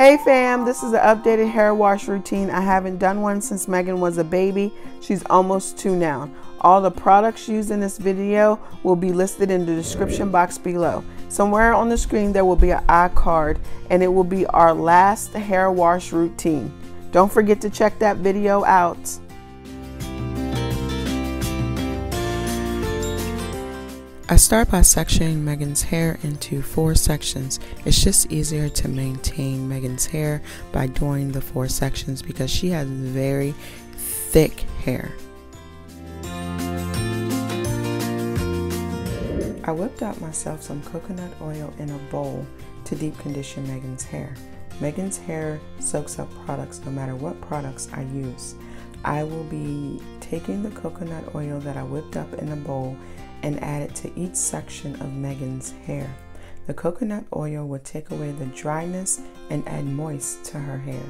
Hey fam, this is the updated hair wash routine. I haven't done one since Megan was a baby. She's almost two now. All the products used in this video will be listed in the description box below. Somewhere on the screen there will be an iCard and it will be our last hair wash routine. Don't forget to check that video out. I start by sectioning Megan's hair into four sections. It's just easier to maintain Megan's hair by doing the four sections because she has very thick hair. I whipped out myself some coconut oil in a bowl to deep condition Megan's hair. Megan's hair soaks up products no matter what products I use. I will be taking the coconut oil that I whipped up in a bowl and add it to each section of Megan's hair. The coconut oil will take away the dryness and add moist to her hair.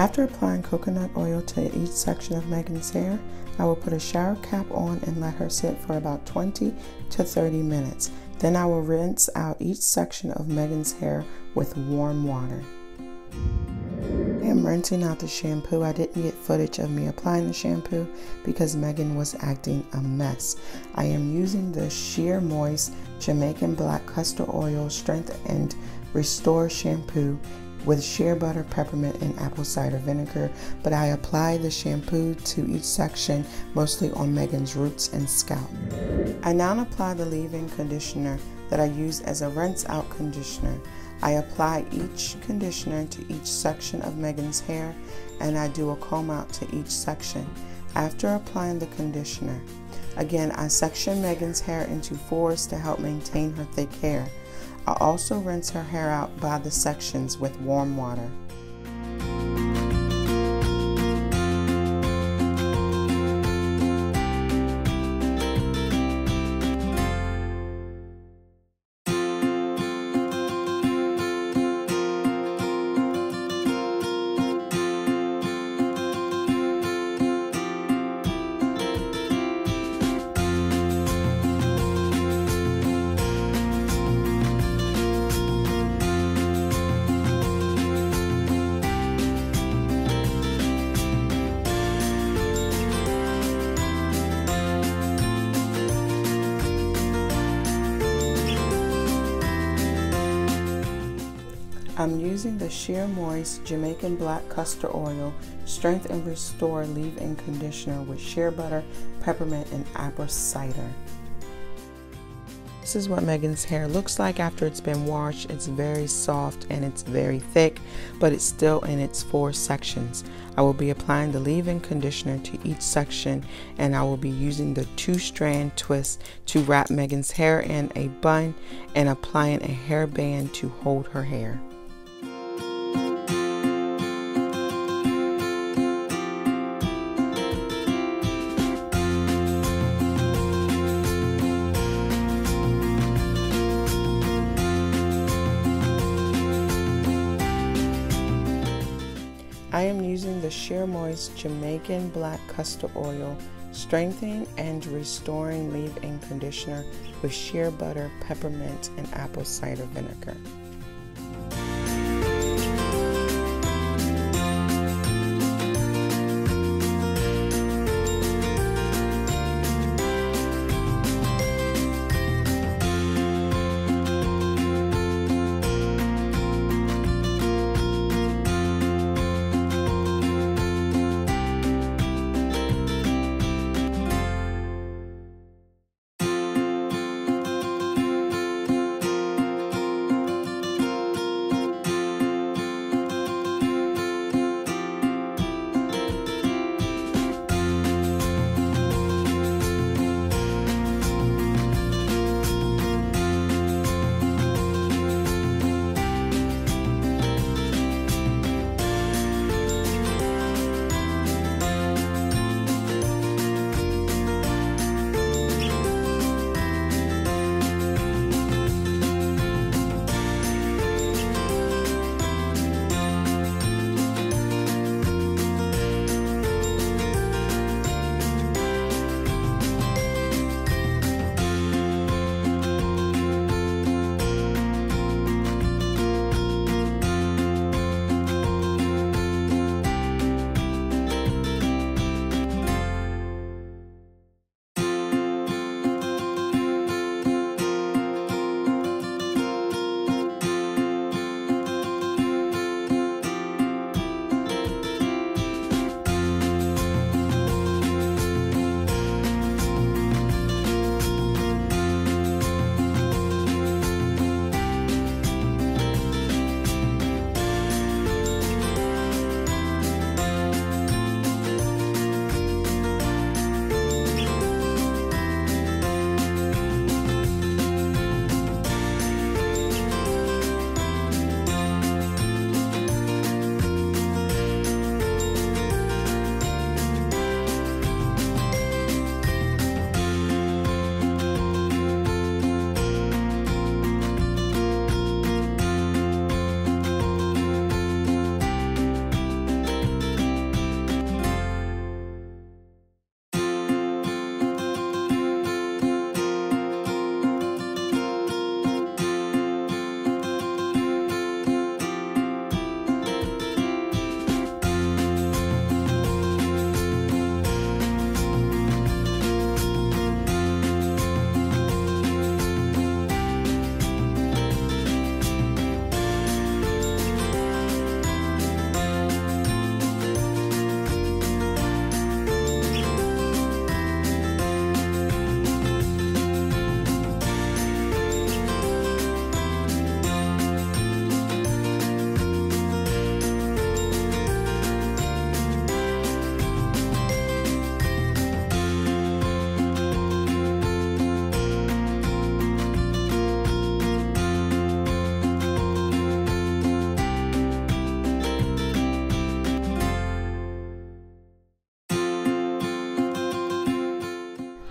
After applying coconut oil to each section of Megan's hair, I will put a shower cap on and let her sit for about 20 to 30 minutes. Then I will rinse out each section of Megan's hair with warm water. I am rinsing out the shampoo. I didn't get footage of me applying the shampoo because Megan was acting a mess. I am using the Shea Moisture Jamaican Black Castor Oil Strength and Restore Shampoo with shea butter, peppermint, and apple cider vinegar, but I apply the shampoo to each section, mostly on Megan's roots and scalp. I now apply the leave-in conditioner that I use as a rinse out conditioner. I apply each conditioner to each section of Megan's hair and I do a comb out to each section. After applying the conditioner, again I section Megan's hair into fours to help maintain her thick hair. I also rinse her hair out by the sections with warm water. I'm using the Shea Moisture Jamaican Black Castor Oil Strength and Restore Leave-In Conditioner with shea butter, peppermint, and apple cider. This is what Megan's hair looks like after it's been washed. It's very soft and it's very thick, but it's still in its four sections. I will be applying the leave-in conditioner to each section and I will be using the two strand twist to wrap Megan's hair in a bun and applying a hairband to hold her hair. I am using the Shea Moisture Jamaican Black Castor Oil Strengthening and Restoring Leave-In Conditioner with shea butter, peppermint, and apple cider vinegar.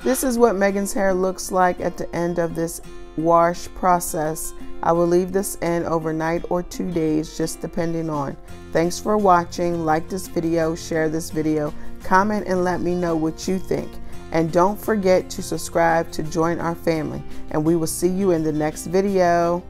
This is what Megan's hair looks like at the end of this wash process. I will leave this in overnight or two days, just depending on. Thanks for watching. Like this video, share this video, comment and let me know what you think. And don't forget to subscribe to join our family. And we will see you in the next video.